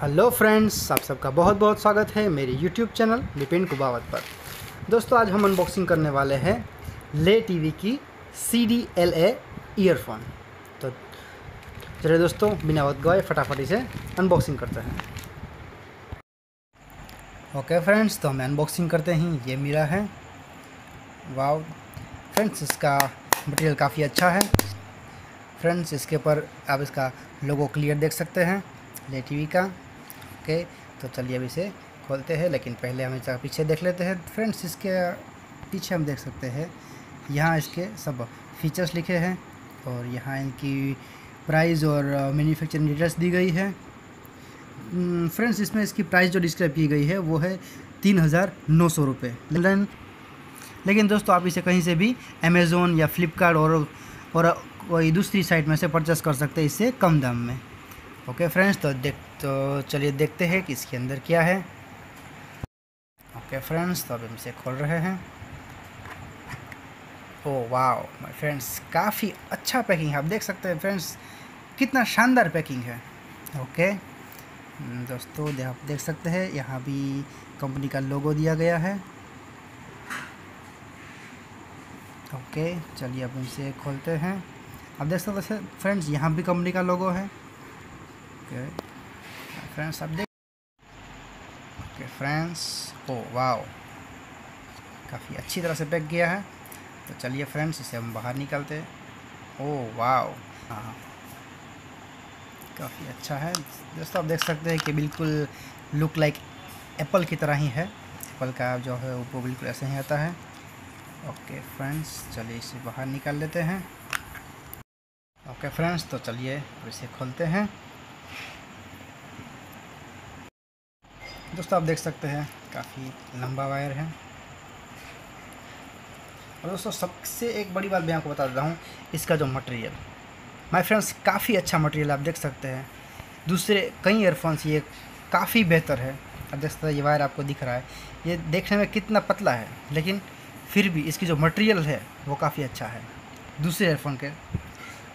Hello friends, आप सबका बहुत बहुत स्वागत है मेरे यूट्यूब चैनल विपिन कुबावत पर। दोस्तों, आज हम अनबॉक्सिंग करने वाले हैं ले टीवी की C D L A earphone तो चलिए दोस्तों, बिना वक्त गए फटाफट इसे अनबॉक्सिंग करते हैं। ओके फ्रेंड्स तो हमें अनबॉक्सिंग करते हैं। ये मेरा है। वाव फ्रेंड्स इसका मटेरियल काफ़ी अच्छा है। फ्रेंड्स इसके ऊपर आप इसका लोगो क्लियर देख सकते हैं ले टीवी का। ओके तो चलिए अब इसे खोलते हैं, लेकिन पहले हम इसका पीछे देख लेते हैं। फ्रेंड्स, इसके पीछे हम देख सकते हैं, यहाँ इसके सब फीचर्स लिखे हैं, और यहाँ इनकी प्राइस और मैन्युफैक्चरिंग डिटेल्स दी गई है। फ्रेंड्स, इसमें इसकी प्राइस जो डिस्क्राइब की गई है, वो है तीन हज़ार नौ सौ रुपये लेकिन लेकिन दोस्तों, आप इसे कहीं से भी अमेज़ोन या फ्लिपकार्ट और और कोई दूसरी साइट में से परचेस कर सकते हैं, इससे कम दाम में। ओके फ्रेंड्स तो देख तो चलिए देखते हैं कि इसके अंदर क्या है। ओके फ्रेंड्स तो अब हम इसे खोल रहे हैं। ओ वाह माय फ्रेंड्स काफ़ी अच्छा पैकिंग है। आप देख सकते हैं फ्रेंड्स कितना शानदार पैकिंग है। ओके हम्म, दोस्तों आप देख सकते हैं यहाँ भी कंपनी का लोगो दिया गया है। ओके चलिए अब इसे खोलते हैं। आप देख सकते हैं फ्रेंड्स यहाँ भी कंपनी का लोगो है। ओके फ्रेंड्स अब देख ओके फ्रेंड्स ओ वाओ काफ़ी अच्छी तरह से पैक किया है। तो चलिए फ्रेंड्स, इसे हम बाहर निकालते ओ वाओ हाँ। काफ़ी अच्छा है। दोस्तों, आप देख सकते हैं कि बिल्कुल लुक लाइक एप्पल की तरह ही है। एप्पल का जो है, वो बिल्कुल ऐसे ही आता है। ओके फ्रेंड्स चलिए इसे बाहर निकाल लेते हैं। ओके फ्रेंड्स तो चलिए इसे खोलते हैं। दोस्तों, आप देख सकते हैं, काफ़ी लंबा वायर है। और दोस्तों, सबसे एक बड़ी बात मैं आपको बता देता हूँ, इसका जो मटेरियल माय फ्रेंड्स काफ़ी अच्छा मटेरियल आप देख सकते हैं। दूसरे कई ईयरफोन्स ये काफ़ी बेहतर है। आप देख सकते हैं, ये वायर आपको दिख रहा है। ये देखने में कितना पतला है, लेकिन फिर भी इसकी जो मटेरियल है, वो काफ़ी अच्छा है, दूसरे ईयरफोन के।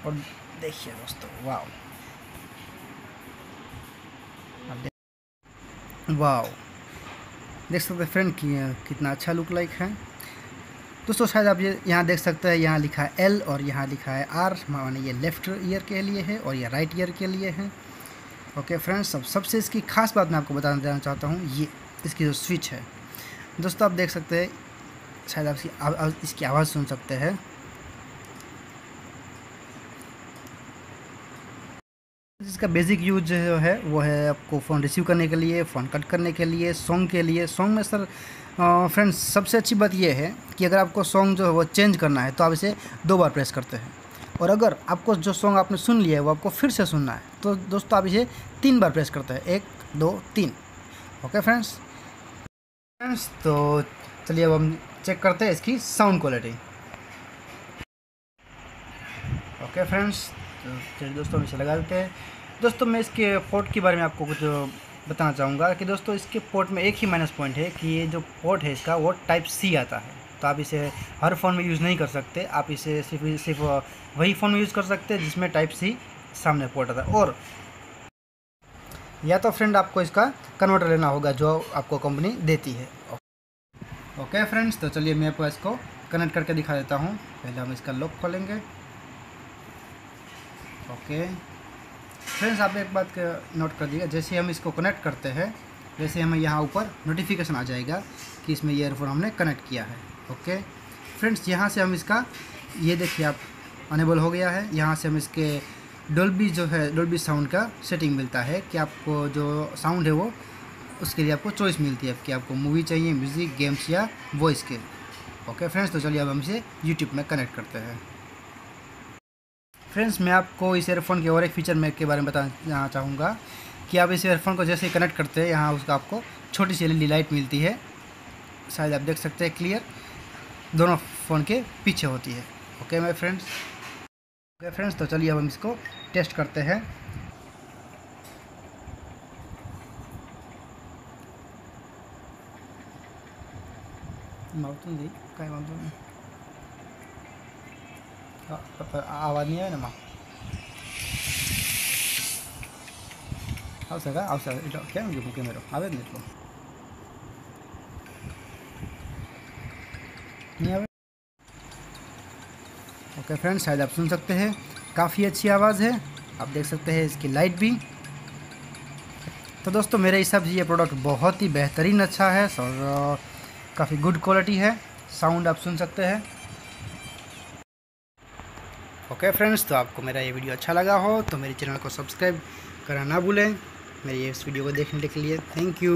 और देखिए दोस्तों वाह वाह देख सकते हैं फ्रेंड कि कितना अच्छा लुक लाइक है। दोस्तों, शायद आप ये यहाँ देख सकते हैं, यहाँ लिखा है एल और यहाँ लिखा है आर माने ये लेफ़्ट ईयर के लिए है और ये राइट ईयर के लिए है। ओके फ्रेंड्स सब सबसे इसकी खास बात मैं आपको बताना देना चाहता हूँ, ये इसकी जो स्विच है। दोस्तों, आप देख सकते हैं, शायद आप इसकी आवाज़ सुन सकते हैं। इसका बेसिक यूज़ जो है, वो है आपको फ़ोन रिसीव करने के लिए फ़ोन कट करने के लिए सॉन्ग के लिए। सॉन्ग में सर फ्रेंड्स सबसे अच्छी बात ये है कि अगर आपको सॉन्ग जो है, वो चेंज करना है तो आप इसे दो बार प्रेस करते हैं। और अगर आपको जो सॉन्ग आपने सुन लिया है, वो आपको फिर से सुनना है तो दोस्तों आप इसे तीन बार प्रेस करते हैं। एक, दो, तीन। ओके फ्रेंड्स फ्रेंड्स तो चलिए अब हम चेक करते हैं इसकी साउंड क्वालिटी ओके फ्रेंड्स तो चलिए दोस्तों इसे लगा देते हैं। दोस्तों, मैं इसके पोर्ट के बारे में आपको कुछ बताना चाहूँगा कि दोस्तों, इसके पोर्ट में एक ही माइनस पॉइंट है कि ये जो पोर्ट है इसका, वो टाइप सी आता है। तो आप इसे हर फ़ोन में यूज़ नहीं कर सकते। आप इसे सिर्फ़ सिर्फ़ वही फ़ोन में यूज़ कर सकते हैं जिसमें टाइप सी सामने पोर्ट आता है। और या तो फ्रेंड आपको इसका कन्वर्टर लेना होगा जो आपको कंपनी देती है। ओके फ्रेंड्स तो चलिए मैं आपको इसको कनेक्ट करके दिखा देता हूँ। पहले हम इसका लॉक खोलेंगे। ओके फ्रेंड्स आप एक बात नोट कर दिएगा जैसे हम इसको कनेक्ट करते हैं, वैसे हमें यहाँ ऊपर नोटिफिकेशन आ जाएगा कि इसमें ईयरफोन हमने कनेक्ट किया है। ओके फ्रेंड्स यहाँ से हम इसका, ये देखिए आप अनेबल हो गया है। यहाँ से हम इसके डोल्बी जो है डोल्बी साउंड का सेटिंग मिलता है कि आपको जो साउंड है वो, उसके लिए आपको चॉइस मिलती है कि आपको मूवी चाहिए म्यूज़िक गेम्स या वॉइस के। ओके फ्रेंड्स तो चलिए अब हम इसे यूट्यूब में कनेक्ट करते हैं। फ्रेंड्स, मैं आपको इस एयरफोन के और एक फीचर में के बारे में बताना चाहूँगा कि आप इस एयरफोन को जैसे कनेक्ट करते हैं, यहाँ उसका आपको छोटी सी एल लाइट मिलती है। शायद आप देख सकते हैं क्लियर दोनों फ़ोन के पीछे होती है। Okay my friends okay friends तो चलिए अब हम इसको टेस्ट करते हैं। काय आवाज़ नहीं है ना આવશે કા આવશે એટલે કેમ ગયું કેમેરો આવે જ ને એટલો नहीं आवे ओके फ्रेंड्स शायद आप सुन सकते हैं काफ़ी अच्छी आवाज़ है आप देख सकते हैं इसकी लाइट भी तो दोस्तों मेरे हिसाब से ये प्रोडक्ट बहुत ही बेहतरीन अच्छा है और काफ़ी गुड क्वालिटी है साउंड आप सुन सकते हैं ओके फ्रेंड्स तो आपको मेरा ये वीडियो अच्छा लगा हो तो मेरे चैनल को सब्सक्राइब करना ना भूलें। मेरी इस वीडियो को देखने के लिए थैंक यू।